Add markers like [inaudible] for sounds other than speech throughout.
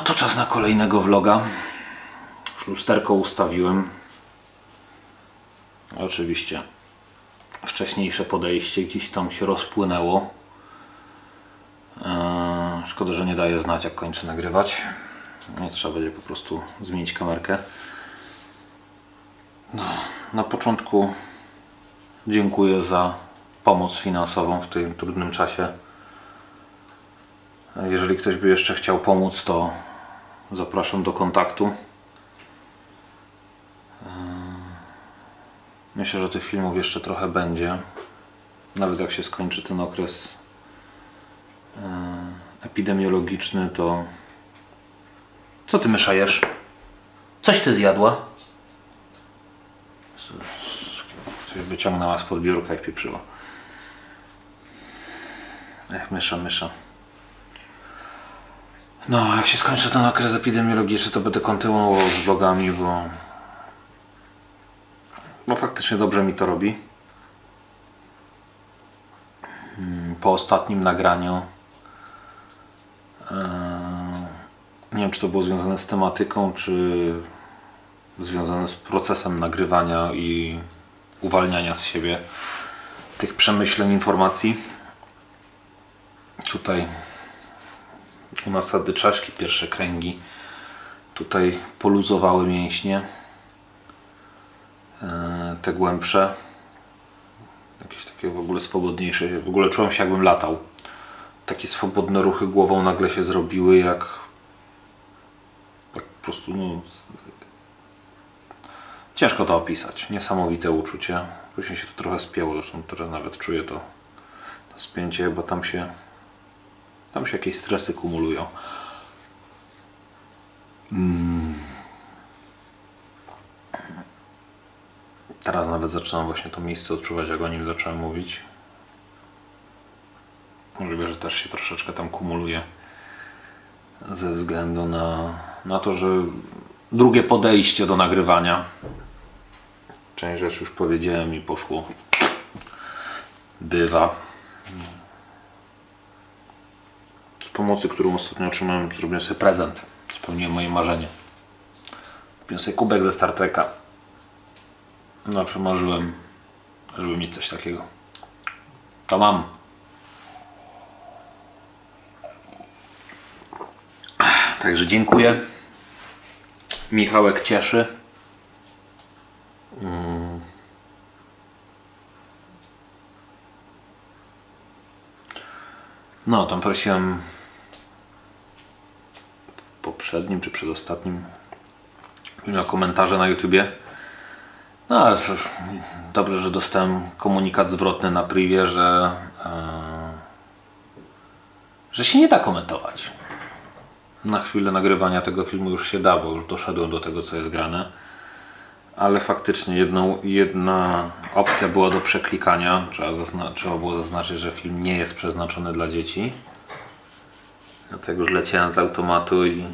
No to czas na kolejnego vloga. Już lusterko ustawiłem. Oczywiście wcześniejsze podejście gdzieś tam się rozpłynęło. Eee, Szkoda, że nie daje znać jak kończę nagrywać. Więc trzeba będzie po prostu zmienić kamerkę. No, na początku dziękuję za pomoc finansową w tym trudnym czasie. Jeżeli ktoś by jeszcze chciał pomóc, to zapraszam do kontaktu. Eee, Myślę, że tych filmów jeszcze trochę będzie. Nawet jak się skończy ten okres eee, epidemiologiczny, to. Co ty myszajesz? Coś ty zjadła? Coś wyciągnęła spod biurka i wpieprzyła. Ech, mysza, mysza. No, jak się skończy ten okres epidemiologiczny, to będę kontynuował z vlogami, bo no faktycznie dobrze mi to robi. Mm, Po ostatnim nagraniu eee, nie wiem, czy to było związane z tematyką, czy związane z procesem nagrywania i uwalniania z siebie tych przemyśleń, informacji. Tutaj u nas wtedy czaszki, pierwsze kręgi. Tutaj poluzowały mięśnie. E, Te głębsze. Jakieś takie w ogóle swobodniejsze. W ogóle czułem się jakbym latał. Takie swobodne ruchy głową nagle się zrobiły jak tak po prostu no, ciężko to opisać. Niesamowite uczucie. Później się to trochę spięło. Zresztą teraz nawet czuję to, to spięcie, bo tam się tam się jakieś stresy kumulują. Mm. Teraz nawet zaczynam właśnie to miejsce odczuwać, jak o nim zacząłem mówić. Możliwe, że też się troszeczkę tam kumuluje ze względu na, na to, że drugie podejście do nagrywania. Część rzeczy już powiedziałem i poszło dywa. Pomocy, którą ostatnio otrzymałem, zrobiłem sobie prezent. Spełniłem moje marzenie. Kupiłem sobie kubek ze Star Treka. Zawsze marzyłem, żeby mieć coś takiego. To mam. Także dziękuję. Michałek cieszy. Mm. No, tam prosiłem poprzednim czy przedostatnim o komentarze na YouTubie. No, ale dobrze, że dostałem komunikat zwrotny na privie, że, e, że się nie da komentować. Na chwilę nagrywania tego filmu już się da, bo już doszedłem do tego, co jest grane. Ale faktycznie jedną, jedna opcja była do przeklikania. Trzeba, trzeba było zaznaczyć, że film nie jest przeznaczony dla dzieci. Dlatego już leciałem z automatu i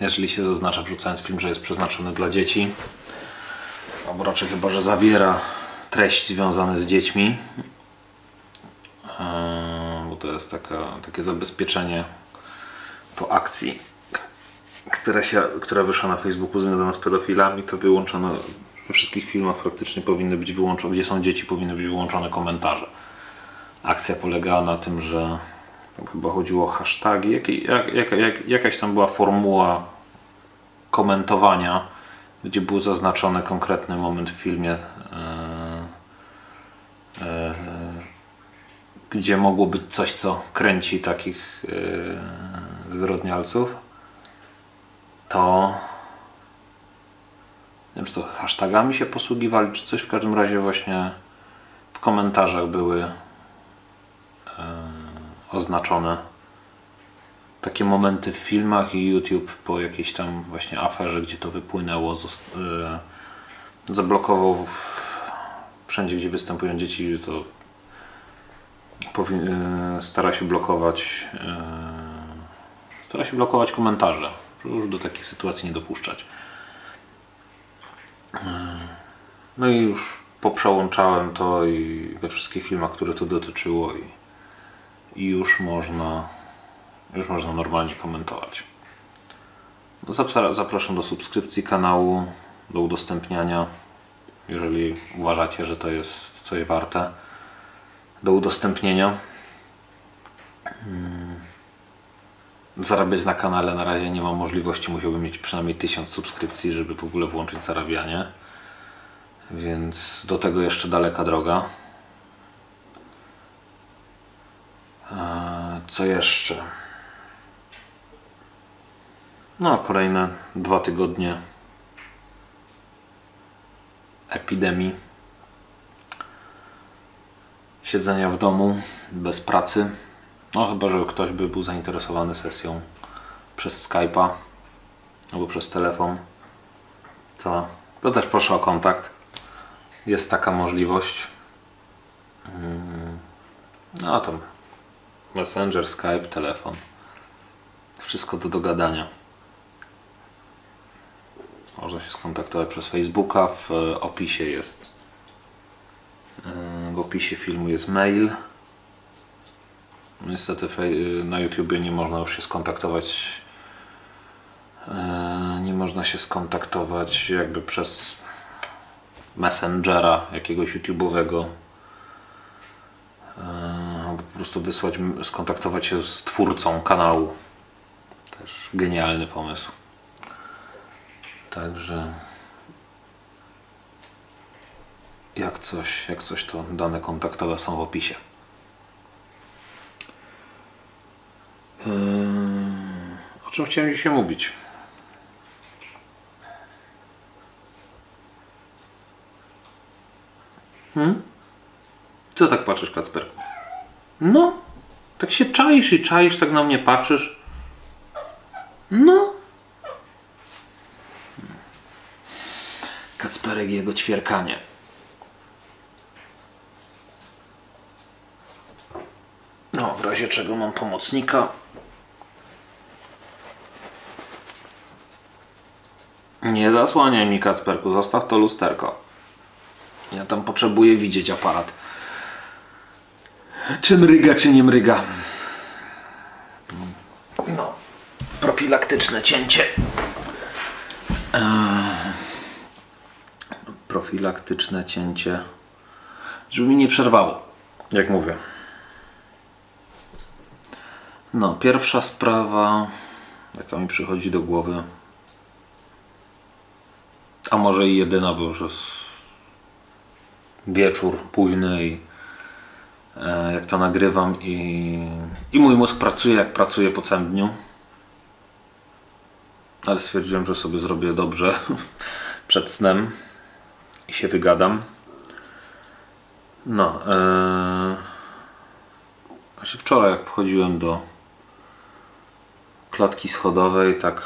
jeżeli się zaznacza wrzucając film, że jest przeznaczony dla dzieci, albo raczej chyba, że zawiera treści związane z dziećmi, Eee, bo to jest taka, takie zabezpieczenie po akcji, która, się, która wyszła na Facebooku związana z pedofilami, to wyłączono we wszystkich filmach praktycznie powinny być wyłączone, gdzie są dzieci powinny być wyłączone komentarze. Akcja polegała na tym, że chyba chodziło o hasztagi, jak, jak, jak, jak, jakaś tam była formuła komentowania, gdzie był zaznaczony konkretny moment w filmie, e, e, gdzie mogło być coś, co kręci takich e, zwyrodnialców, to nie wiem, czy to hashtagami się posługiwali, czy coś w każdym razie właśnie w komentarzach były oznaczone takie momenty w filmach i YouTube po jakiejś tam właśnie aferze, gdzie to wypłynęło, e, zablokował wszędzie, gdzie występują dzieci, to e, stara się blokować e, stara się blokować komentarze, żeby już do takich sytuacji nie dopuszczać. No i już poprzełączałem to i we wszystkich filmach, które to dotyczyło i, i już można już można normalnie komentować. Zapra- Zapraszam do subskrypcji kanału, do udostępniania, jeżeli uważacie, że to jest coś warte, do udostępnienia. Mm. Zarabiać na kanale na razie nie mam możliwości, musiałbym mieć przynajmniej 1000 subskrypcji, żeby w ogóle włączyć zarabianie. Więc do tego jeszcze daleka droga. Co jeszcze? No, kolejne dwa tygodnie epidemii. Siedzenia w domu bez pracy. No, chyba, że ktoś by był zainteresowany sesją przez Skype'a albo przez telefon. To, to też proszę o kontakt. Jest taka możliwość. Mm, No, tam Messenger, Skype, telefon. Wszystko do dogadania. Można się skontaktować przez Facebooka. W e, opisie jest. e, W opisie filmu jest mail. Niestety fej- na YouTubie nie można już się skontaktować. e, Nie można się skontaktować jakby przez Messengera jakiegoś YouTube'owego. Prostu wysłać, skontaktować się z twórcą kanału. Też genialny pomysł. Także jak coś, jak coś to dane kontaktowe są w opisie. Yy, o czym chciałem dzisiaj mówić? Hmm? Co tak patrzysz, Kacperku? No, tak się czaisz i czaisz, tak na mnie patrzysz. No. Kacperek i jego ćwierkanie. No, w razie czego mam pomocnika. Nie zasłaniaj mi, Kacperku, zostaw to lusterko. Ja tam potrzebuję widzieć aparat. Czy mryga, czy nie mryga. No, profilaktyczne cięcie. Eee, profilaktyczne cięcie. Żeby mi nie przerwało, jak mówię. No, pierwsza sprawa, jaka mi przychodzi do głowy, a może i jedyna, bo już jest wieczór późny i jak to nagrywam i, i mój mózg pracuje jak pracuje po całym dniu. Ale stwierdziłem, że sobie zrobię dobrze [laughs] przed snem i się wygadam. No, e, właśnie wczoraj jak wchodziłem do klatki schodowej, tak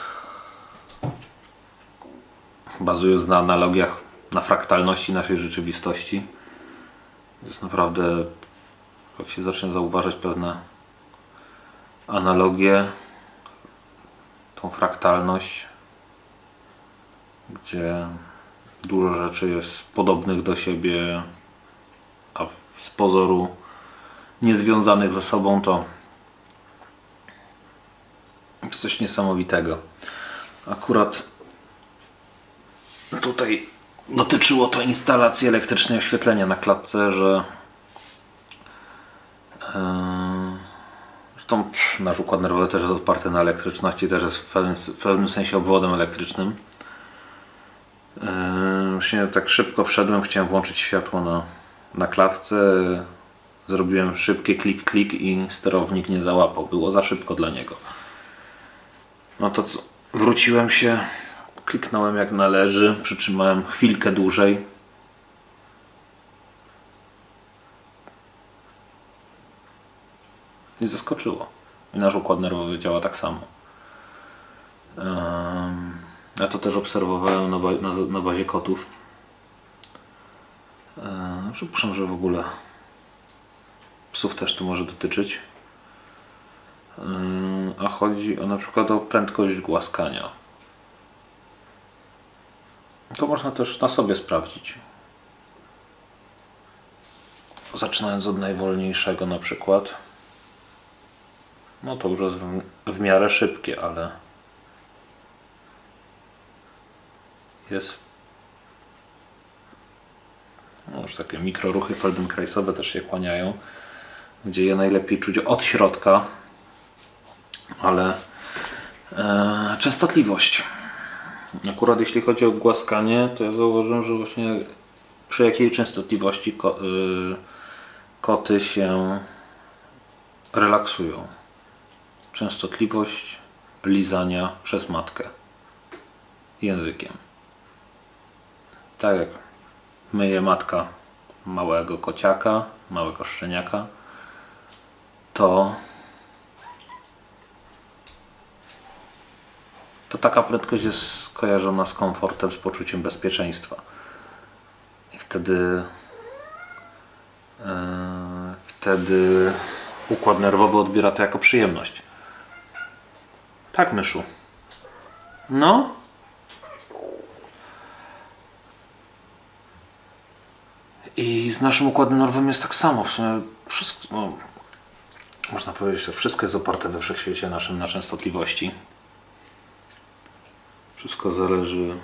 bazując na analogiach, na fraktalności naszej rzeczywistości. Jest naprawdę, jak się zacznie zauważać pewne analogie, tą fraktalność, gdzie dużo rzeczy jest podobnych do siebie, a z pozoru niezwiązanych ze sobą, to jest coś niesamowitego. Akurat tutaj dotyczyło to instalacji elektrycznej oświetlenia na klatce, że zresztą pff, nasz układ nerwowy też jest oparty na elektryczności, też jest w pewnym, w pewnym sensie obwodem elektrycznym. Yy, Właśnie tak szybko wszedłem, chciałem włączyć światło na, na klatce. Zrobiłem szybkie klik, klik i sterownik nie załapał. Było za szybko dla niego. No to co? Wróciłem się, kliknąłem jak należy, przytrzymałem chwilkę dłużej. I zaskoczyło. I nasz układ nerwowy działa tak samo. Ja to też obserwowałem na, na, bazie kotów. Em, Przypuszczam, że w ogóle psów też to może dotyczyć. Ym, A chodzi o na przykład o prędkość głaskania. To można też na sobie sprawdzić. Zaczynając od najwolniejszego na przykład. No to już jest w, w miarę szybkie, ale jest no już takie mikroruchy feldenkraisowe też się kłaniają, gdzie je najlepiej czuć od środka, ale e, częstotliwość. Akurat jeśli chodzi o głaskanie, to ja zauważyłem, że właśnie przy jakiej częstotliwości ko, y, koty się relaksują. Częstotliwość lizania przez matkę językiem. Tak jak myje matka małego kociaka, małego szczeniaka, to to taka prędkość jest skojarzona z komfortem, z poczuciem bezpieczeństwa. I wtedy e, wtedy układ nerwowy odbiera to jako przyjemność. Tak, myszu. No. I z naszym układem nerwowym jest tak samo. W sumie wszystko, no, można powiedzieć, że wszystko jest oparte we wszechświecie naszym na częstotliwości. Wszystko zależy.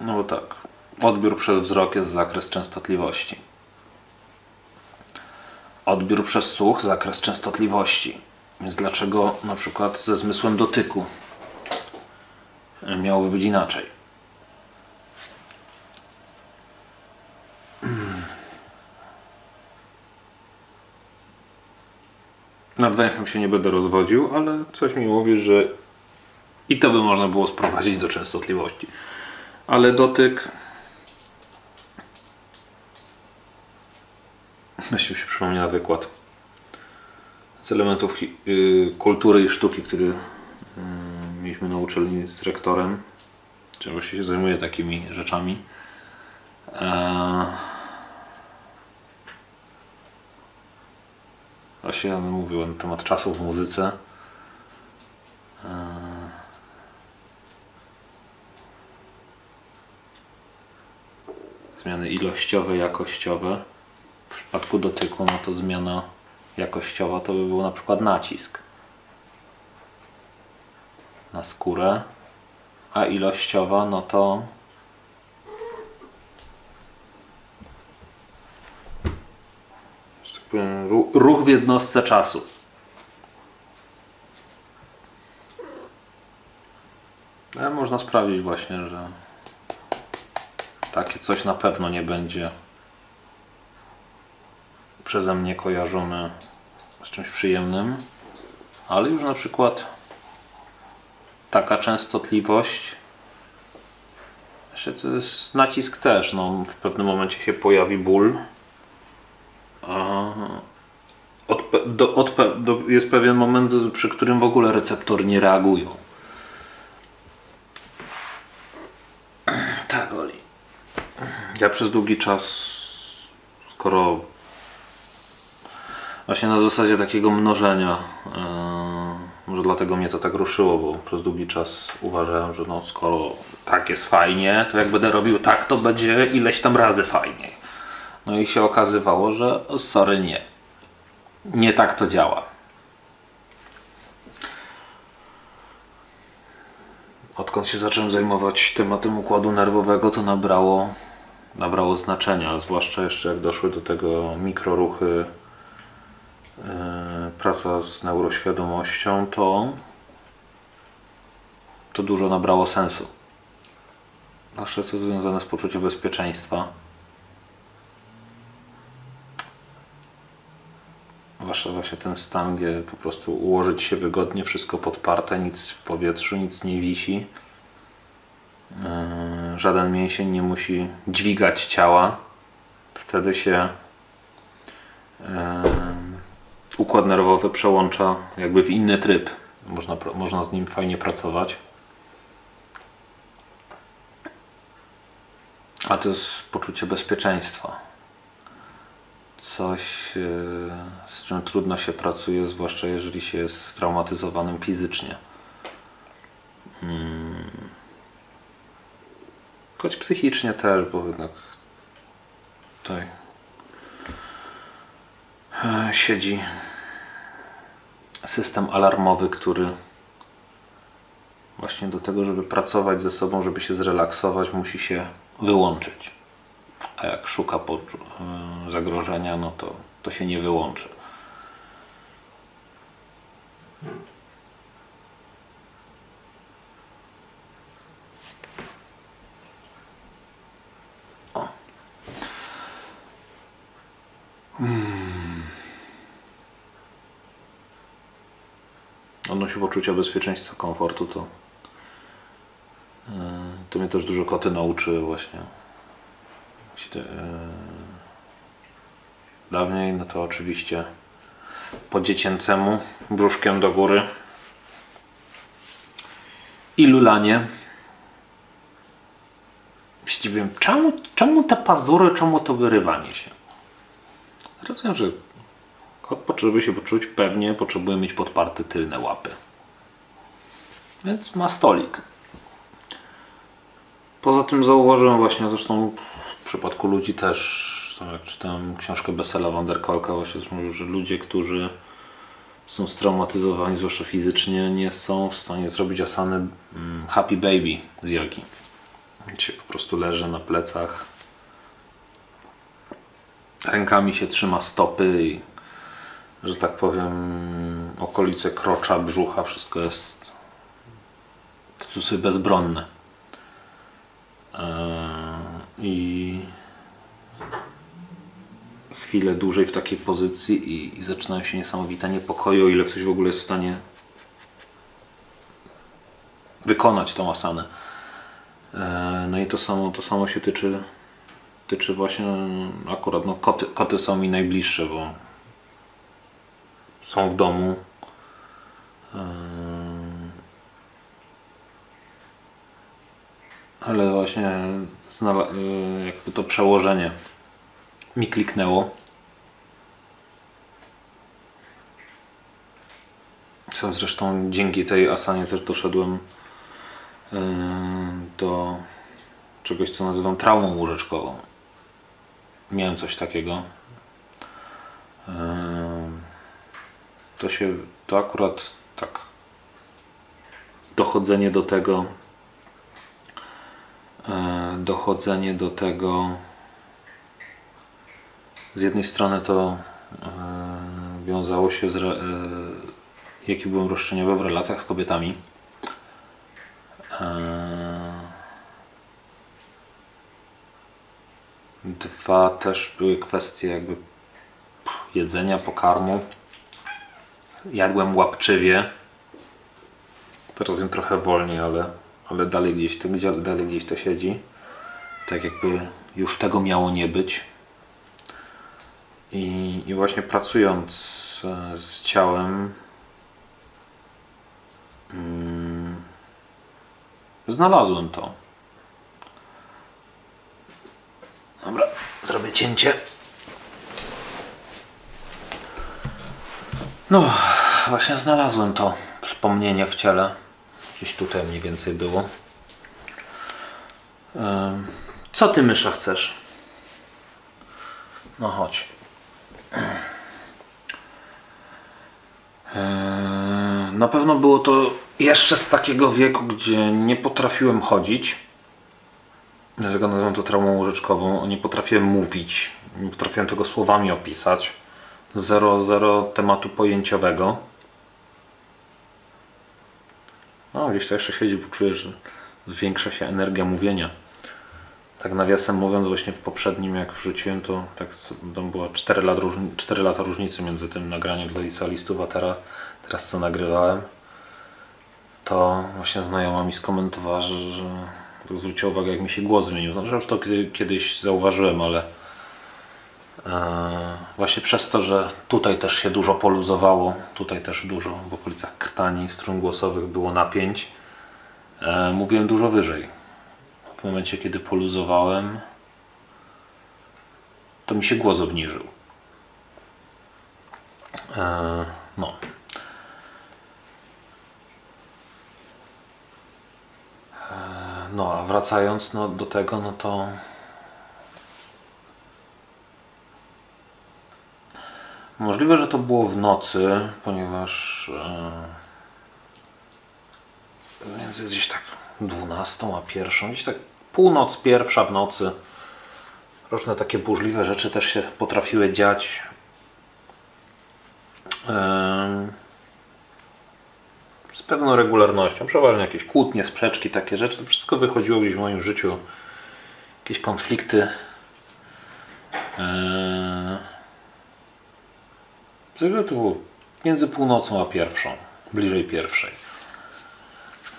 No bo tak. Odbiór przez wzrok jest zakres częstotliwości. Odbiór przez słuch zakres częstotliwości. Więc dlaczego na przykład ze zmysłem dotyku miałoby być inaczej? Nad węchem się nie będę rozwodził, ale coś mi mówi, że i to by można było sprowadzić do częstotliwości. Ale dotyk. Właściwie się przypomniała wykład z elementów y, kultury i sztuki, który y, mieliśmy na uczelni z rektorem. Czy właściwie się zajmuje takimi rzeczami. Eee... Właśnie on mówił na temat czasu w muzyce. Eee, Zmiany ilościowe, jakościowe. W przypadku dotyku, no to zmiana jakościowa to by był na przykład nacisk na skórę, a ilościowa, no to tak ruch w jednostce czasu. Ale można sprawdzić właśnie, że takie coś na pewno nie będzie przeze mnie kojarzone z czymś przyjemnym, ale już na przykład taka częstotliwość jeszcze to jest nacisk też, no, w pewnym momencie się pojawi ból a od, pe- do, do, jest pewien moment, przy którym w ogóle receptory nie reagują. Tak, Oli. Ja przez długi czas, skoro właśnie na zasadzie takiego mnożenia, yy, może dlatego mnie to tak ruszyło, bo przez długi czas uważałem, że no skoro tak jest fajnie, to jak będę robił tak, to będzie ileś tam razy fajniej. No i się okazywało, że sorry, nie. Nie tak to działa. Odkąd się zacząłem zajmować tematem układu nerwowego, to nabrało, nabrało znaczenia, zwłaszcza jeszcze jak doszły do tego mikroruchy, praca z neuroświadomością, to, to dużo nabrało sensu. Zwłaszcza to związane z poczuciem bezpieczeństwa. Zwłaszcza właśnie ten stan, gdzie po prostu ułożyć się wygodnie, wszystko podparte, nic w powietrzu, nic nie wisi. Yy, żaden mięsień nie musi dźwigać ciała. Wtedy się yy, układ nerwowy przełącza jakby w inny tryb. Można, można z nim fajnie pracować. A to jest poczucie bezpieczeństwa coś, e, z czym trudno się pracuje, zwłaszcza jeżeli się jest straumatyzowanym fizycznie. Mm. Choć psychicznie też, bo jednak tutaj e, siedzi system alarmowy, który właśnie do tego, żeby pracować ze sobą, żeby się zrelaksować, musi się wyłączyć. A jak szuka y, zagrożenia, no to, to się nie wyłączy. Odnośnie poczucia bezpieczeństwa, komfortu, to yy, to mnie też dużo koty nauczyły właśnie. Yy, Dawniej, no to oczywiście po dziecięcemu, brzuszkiem do góry i lulanie. Właściwie, czemu, czemu te pazury, czemu to wyrywanie się? Rozumiem, że żeby się poczuć pewnie, potrzebuje mieć podparte tylne łapy. Więc ma stolik. Poza tym zauważyłem właśnie, zresztą w przypadku ludzi też, tam jak czytałem książkę Bessela Wanderkolka, właśnie mówił, że ludzie, którzy są straumatyzowani, zwłaszcza fizycznie, nie są w stanie zrobić asany mm, happy baby z jogi. Się po prostu leży na plecach, rękami się trzyma stopy i że tak powiem, okolice krocza, brzucha, wszystko jest w cudzysłowie bezbronne. Eee, I chwilę dłużej w takiej pozycji i, i zaczynają się niesamowite niepokoje, o ile ktoś w ogóle jest w stanie wykonać tą asanę. Eee, No i to samo, to samo się tyczy, tyczy właśnie akurat no, koty, koty są mi najbliższe, bo są w domu. Ale właśnie y, jakby to przełożenie mi kliknęło. Sam zresztą dzięki tej asanie też doszedłem y, do czegoś, co nazywam traumą łóżeczkową. Miałem coś takiego. To się, to akurat tak dochodzenie do tego e, dochodzenie do tego z jednej strony to e, wiązało się z e, jaki byłem roszczeniowy w relacjach z kobietami. Dwa też były kwestie jakby jedzenia, pokarmu jadłem łapczywie. Teraz jem trochę wolniej, ale, ale dalej, gdzieś to, dalej gdzieś to siedzi. Tak jakby już tego miało nie być. I, i właśnie pracując e, z ciałem mm, znalazłem to. Dobra, zrobię cięcie. No, właśnie znalazłem to wspomnienie w ciele. Gdzieś tutaj mniej więcej było. Co ty, mysza, chcesz? No chodź. Na pewno było to jeszcze z takiego wieku, gdzie nie potrafiłem chodzić. Dlatego nazywam to traumą łożeczkową. Nie potrafiłem mówić. Nie potrafiłem tego słowami opisać. Zero, zero tematu pojęciowego. O, gdzieś to jeszcze siedzi, bo czuję, że zwiększa się energia mówienia. Tak nawiasem mówiąc, właśnie w poprzednim jak wrzuciłem, to tak tam było 4, lat różni- 4 lata różnicy między tym nagraniem dla licealistów, a teraz, teraz co nagrywałem. To właśnie znajoma mi skomentowała, że, że zwróciła uwagę, jak mi się głos zmienił. No, że już to kiedy, kiedyś zauważyłem, ale właśnie przez to, że tutaj też się dużo poluzowało, tutaj też dużo w okolicach krtani, strun głosowych było napięć, e, mówiłem dużo wyżej. W momencie, kiedy poluzowałem, to mi się głos obniżył. E, no. E, No, a wracając no, do tego, no to Możliwe, że to było w nocy, ponieważ e, między gdzieś tak 12 a 1, gdzieś tak północ, pierwsza w nocy. Różne takie burzliwe rzeczy też się potrafiły dziać. Z pewną regularnością, przeważnie jakieś kłótnie, sprzeczki, takie rzeczy. To wszystko wychodziło gdzieś w moim życiu. Jakieś konflikty. Eee, Zwykle to było między północą a pierwszą, bliżej pierwszej.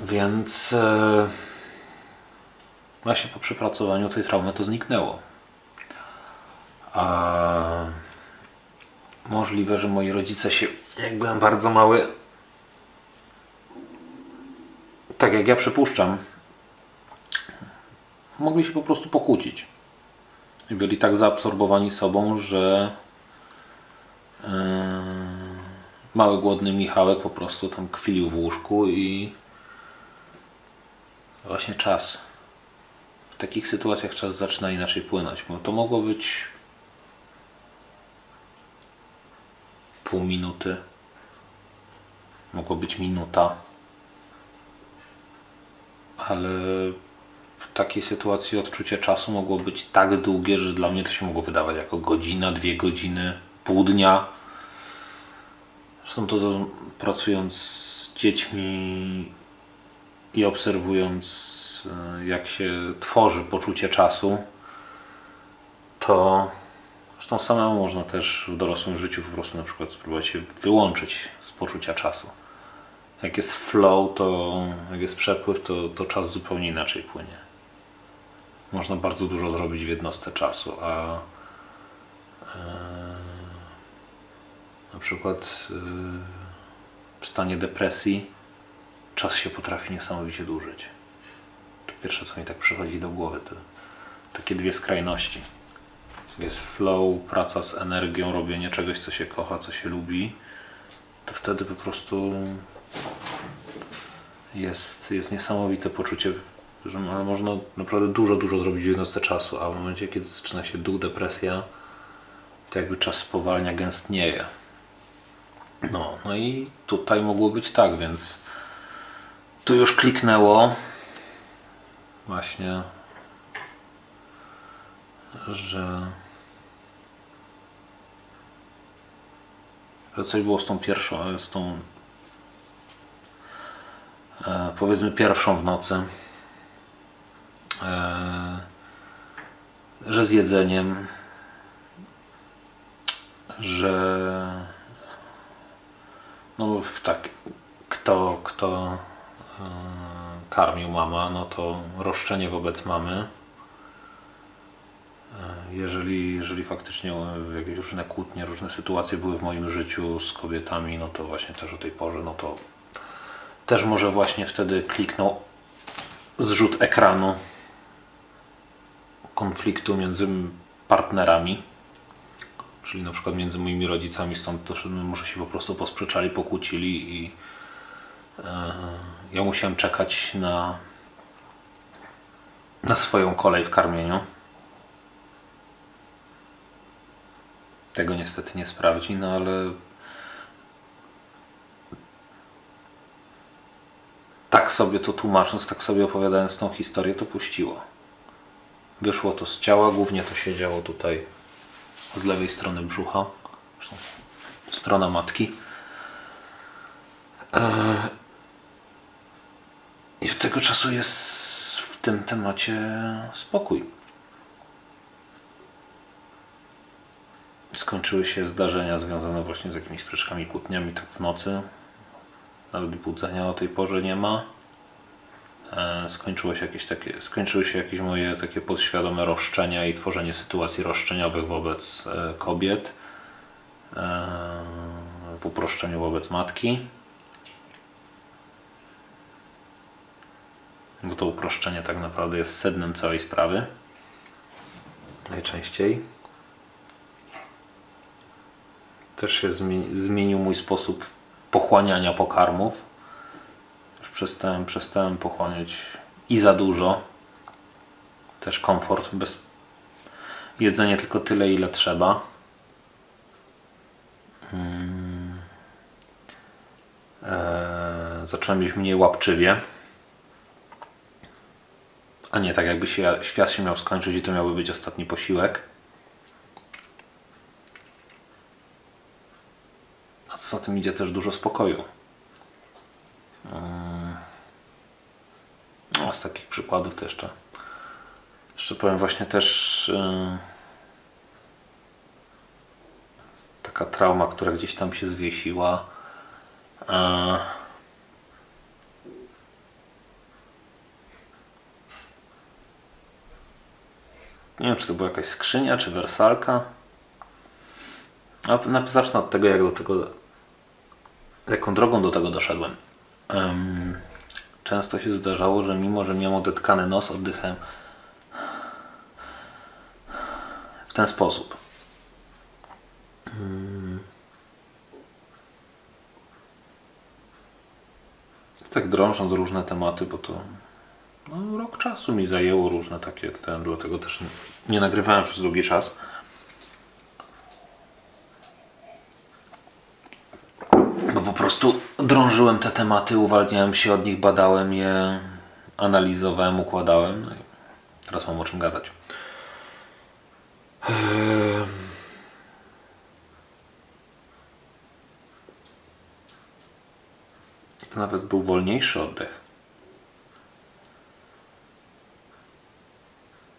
Więc e, właśnie po przepracowaniu tej traumy to zniknęło. A możliwe, że moi rodzice się, jak byłem bardzo mały, tak jak ja przypuszczam, mogli się po prostu pokłócić. I byli tak zaabsorbowani sobą, że mały głodny Michałek po prostu tam kwilił w łóżku i właśnie czas. W takich sytuacjach czas zaczyna inaczej płynąć. Bo to mogło być pół minuty, mogło być minuta, ale w takiej sytuacji odczucie czasu mogło być tak długie, że dla mnie to się mogło wydawać jako godzina, dwie godziny, pół dnia. Zresztą to, to pracując z dziećmi i obserwując e, jak się tworzy poczucie czasu, to zresztą samemu można też w dorosłym życiu po prostu na przykład spróbować się wyłączyć z poczucia czasu. Jak jest flow, to jak jest przepływ, to, to czas zupełnie inaczej płynie. Można bardzo dużo zrobić w jednostce czasu, a e, na przykład e, w stanie depresji czas się potrafi niesamowicie dłużyć. To pierwsze, co mi tak przychodzi do głowy, to takie dwie skrajności. Jest flow, praca z energią, robienie czegoś, co się kocha, co się lubi, to wtedy po prostu jest, jest niesamowite poczucie, że mo- można naprawdę dużo, dużo zrobić w jednostce czasu, a w momencie, kiedy zaczyna się duch, depresja, to jakby czas spowalnia, gęstnieje. No, no i tutaj mogło być tak, więc tu już kliknęło właśnie, że że coś było z tą pierwszą, z tą e, powiedzmy pierwszą w nocy, e, że z jedzeniem, że no tak, kto, kto e, karmił mama, no to roszczenie wobec mamy. E, Jeżeli, jeżeli faktycznie e, jakieś różne kłótnie, różne sytuacje były w moim życiu z kobietami, no to właśnie też o tej porze, no to też może właśnie wtedy kliknął zrzut ekranu konfliktu między partnerami, czyli na przykład między moimi rodzicami, stąd to, że może się po prostu posprzeczali, pokłócili i e, ja musiałem czekać na, na swoją kolej w karmieniu. Tego niestety nie sprawdzi, no ale tak sobie to tłumacząc, tak sobie opowiadając tą historię, to puściło. Wyszło to z ciała, głównie to się działo tutaj z lewej strony brzucha, strona matki. Eee, I od tego czasu jest w tym temacie spokój. Skończyły się zdarzenia związane właśnie z jakimiś sprzeczkami, kłótniami, tak w nocy. Nawet budzenia o tej porze nie ma. E, Skończyło się jakieś takie, skończyły się jakieś moje takie podświadome roszczenia i tworzenie sytuacji roszczeniowych wobec e, kobiet. E, W uproszczeniu wobec matki. Bo to uproszczenie tak naprawdę jest sednem całej sprawy. Najczęściej. Też się zmieni- zmienił mój sposób pochłaniania pokarmów przestałem, przestałem pochłaniać i za dużo. Też komfort, bez jedzenie tylko tyle, ile trzeba. Eee, zacząłem być mniej łapczywie. A nie tak, jakby się, świat się miał skończyć i to miałby być ostatni posiłek. A co za tym idzie też dużo spokoju. Z takich przykładów to jeszcze. Jeszcze powiem właśnie też. Yy, taka trauma, która gdzieś tam się zwiesiła. Yy, Nie wiem, czy to była jakaś skrzynia, czy wersalka. A zacznę od tego, jak do tego, jaką drogą do tego doszedłem. Em, często się zdarzało, że mimo, że miałem odetkany nos, oddychałem w ten sposób. Mm. Tak drążąc różne tematy, bo to no, rok czasu mi zajęło różne takie, ten, dlatego też nie nagrywałem przez długi czas. Bo po prostu drążyłem te tematy, uwalniałem się od nich, badałem je, analizowałem, układałem. No teraz mam o czym gadać. Ehm. To nawet był wolniejszy oddech.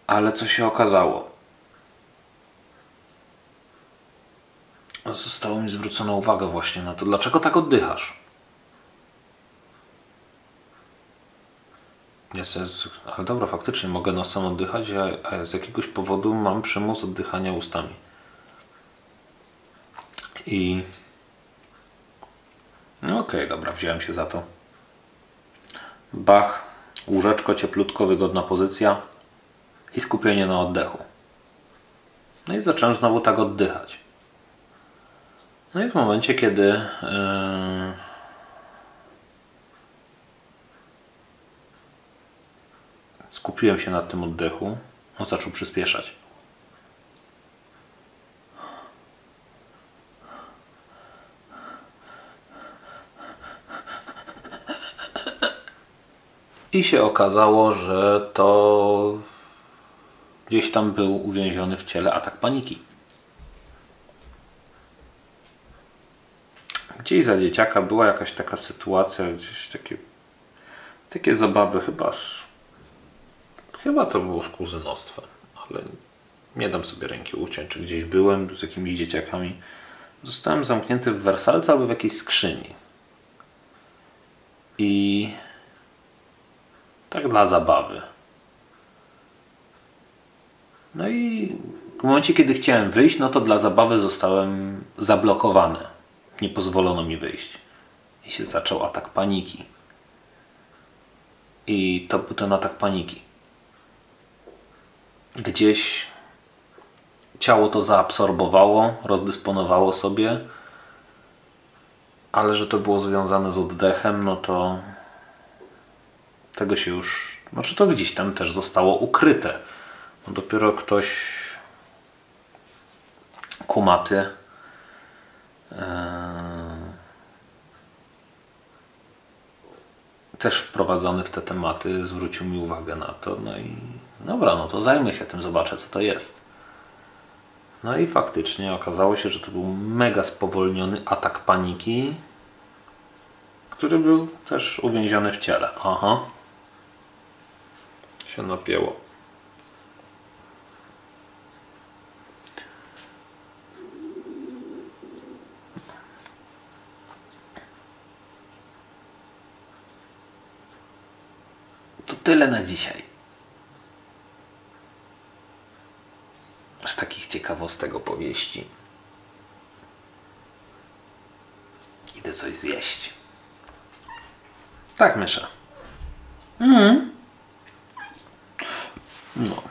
Ale co się okazało? Zostało mi zwrócona uwaga właśnie na to, dlaczego tak oddychasz. Jest, jest, ale dobra, faktycznie mogę nosem oddychać, a z jakiegoś powodu mam przymus oddychania ustami. I. No okej, okay, dobra, wziąłem się za to. Bach, łóżeczko, cieplutko, wygodna pozycja i skupienie na oddechu. No i zacząłem znowu tak oddychać. No i w momencie, kiedy yy, skupiłem się na tym oddechu, on zaczął przyspieszać. I się okazało, że to gdzieś tam był uwięziony w ciele atak paniki. Gdzieś za dzieciaka była jakaś taka sytuacja, gdzieś takie, takie zabawy chyba chyba to było z kuzynostwem, ale nie dam sobie ręki uciąć, czy gdzieś byłem z jakimiś dzieciakami. Zostałem zamknięty w wersalce albo w jakiejś skrzyni. I tak dla zabawy. No i w momencie, kiedy chciałem wyjść, no to dla zabawy zostałem zablokowany. Nie pozwolono mi wyjść. I się zaczął atak paniki. I to był ten atak paniki. Gdzieś ciało to zaabsorbowało, rozdysponowało sobie, ale że to było związane z oddechem, no to tego się już, znaczy to gdzieś tam też zostało ukryte no dopiero ktoś kumaty e, też wprowadzony w te tematy zwrócił mi uwagę na to. No i dobra, no to zajmę się tym, zobaczę co to jest. No i faktycznie okazało się, że to był mega spowolniony atak paniki, który był też uwięziony w ciele. Aha. Się napięło. tyle na dzisiaj. Z takich ciekawostek opowieści. Idę coś zjeść. Tak, mysza. Mhm. No.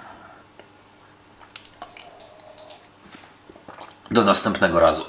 Do następnego razu.